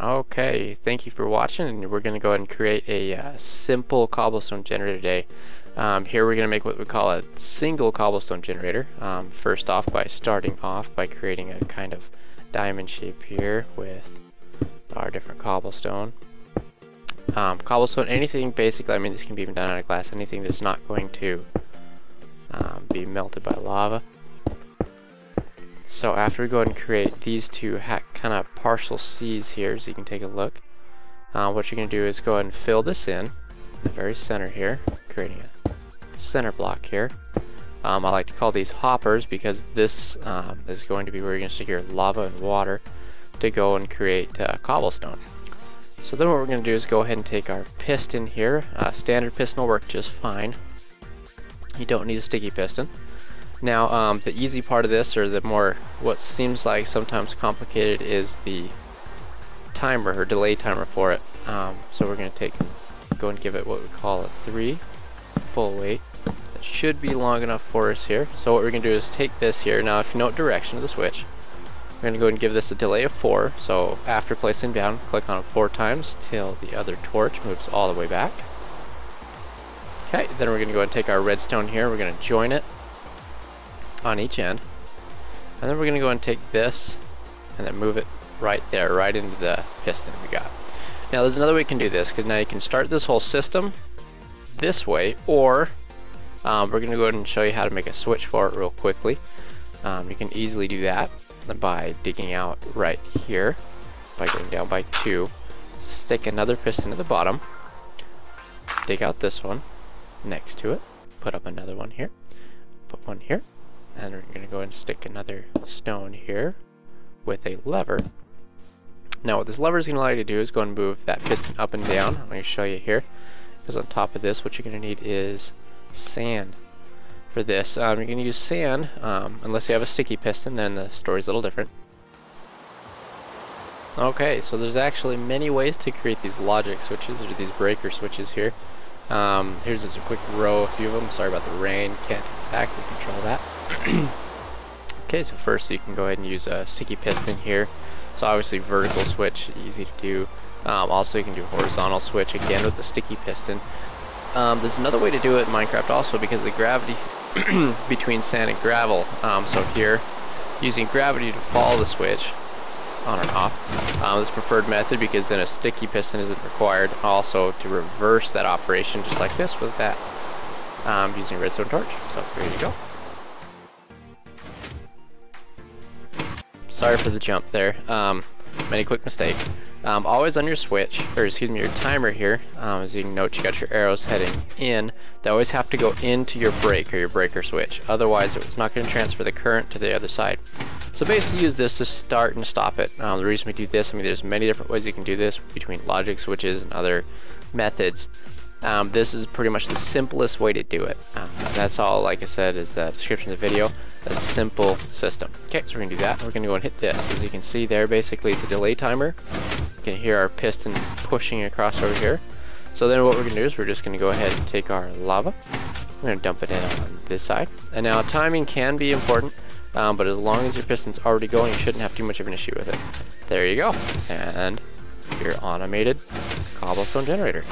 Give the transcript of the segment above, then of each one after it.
Okay, thank you for watching and we're going to go ahead and create a uh, simple cobblestone generator today. Um, here we're going to make what we call a single cobblestone generator. Um, first off by starting off by creating a kind of diamond shape here with our different cobblestone. Um, cobblestone, anything basically, I mean this can be even done out of glass, anything that's not going to um, be melted by lava. So after we go ahead and create these two kind of partial C's here, so you can take a look, uh, what you're going to do is go ahead and fill this in, in the very center here, creating a center block here. Um, I like to call these hoppers because this um, is going to be where you're going to your lava and water to go and create uh, cobblestone. So then what we're going to do is go ahead and take our piston here. Uh, standard piston will work just fine. You don't need a sticky piston. Now, um, the easy part of this, or the more, what seems like sometimes complicated, is the timer, or delay timer for it. Um, so we're going to take, go and give it what we call a 3 full weight. It should be long enough for us here. So what we're going to do is take this here. Now, if you note direction of the switch, we're going to go and give this a delay of 4. So after placing down, click on it 4 times till the other torch moves all the way back. Okay, then we're going to go and take our redstone here. We're going to join it on each end. And then we're going to go and take this and then move it right there, right into the piston we got. Now there's another way you can do this, because now you can start this whole system this way, or um, we're going to go ahead and show you how to make a switch for it real quickly. Um, you can easily do that by digging out right here, by going down by two, stick another piston at the bottom, dig out this one next to it, put up another one here, put one here, and we're going to go and stick another stone here with a lever. Now what this lever is going to allow you to do is go and move that piston up and down. I'm going to show you here. Because on top of this what you're going to need is sand for this. Um, you're going to use sand um, unless you have a sticky piston then the story's a little different. Okay, so there's actually many ways to create these logic switches or these breaker switches here. Um, here's just a quick row, a few of them. Sorry about the rain, can't exactly control that. okay, so first you can go ahead and use a sticky piston here. So obviously vertical switch, easy to do. Um, also you can do horizontal switch, again with the sticky piston. Um, there's another way to do it in Minecraft also because of the gravity between sand and gravel. Um, so here, using gravity to follow the switch, on or off. Um, this preferred method because then a sticky piston isn't required. Also to reverse that operation just like this with that um, using a redstone torch. So there you go. Sorry for the jump there. Um, many quick mistake. Um, always on your switch, or excuse me, your timer here, um, as you can note, you got your arrows heading in. They always have to go into your break or your breaker switch. Otherwise, it's not going to transfer the current to the other side. So basically use this to start and stop it. Um, the reason we do this, I mean there's many different ways you can do this between logic switches and other methods. Um, this is pretty much the simplest way to do it. Um, that's all, like I said, is the description of the video. A simple system. Okay, so we're to do that. We're to go and hit this. As you can see there, basically it's a delay timer. You can hear our piston pushing across over here. So then what we're to do is we're just to go ahead and take our lava. We're to dump it in on this side. And now timing can be important. Um, but as long as your piston's already going, you shouldn't have too much of an issue with it. There you go. And your automated cobblestone generator.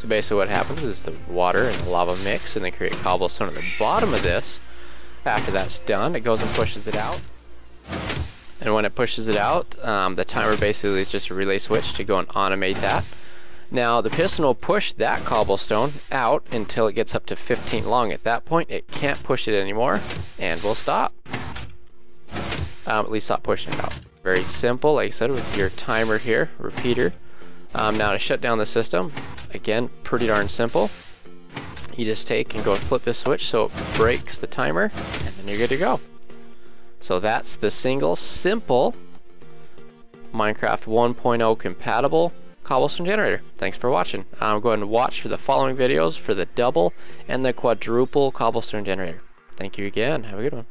So basically what happens is the water and the lava mix and they create cobblestone at the bottom of this. After that's done, it goes and pushes it out. And when it pushes it out, um, the timer basically is just a relay switch to go and automate that. Now the piston will push that cobblestone out until it gets up to 15 long. At that point it can't push it anymore and will stop. Um, at least stop pushing it out. Very simple, like I said, with your timer here, repeater. Um, now to shut down the system, again, pretty darn simple. You just take and go and flip this switch so it breaks the timer and then you're good to go. So that's the single, simple Minecraft 1.0 compatible cobblestone generator. Thanks for watching. Um, go ahead and watch for the following videos for the double and the quadruple cobblestone generator. Thank you again. Have a good one.